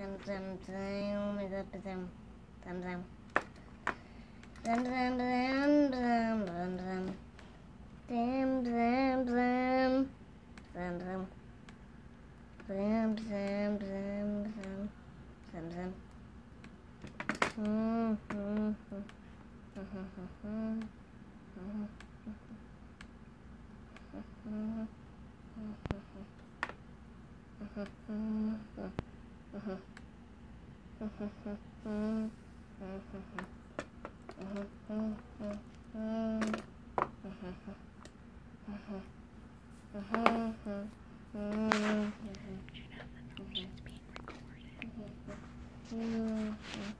Dum dum dum dum dum dum dum. Dum dum dum dum dum dum. Dum dum dum dum dum. Dum dum dum dum dum dum. Hmm hmm hmm. Hmm hmm hmm hmm. Hmm hmm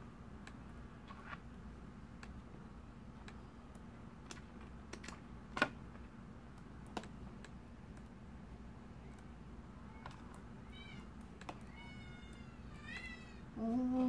Mm-hmm.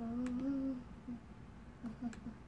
Mm-hmm. Mm-hmm.